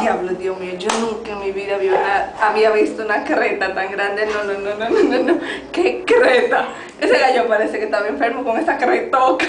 Diablo, Dios mío, yo nunca en mi vida había, una- había visto una creta tan grande. No, no, no, no, no, no, no. ¿Qué creta? Ese gallo parece que estaba enfermo con esa cretoca.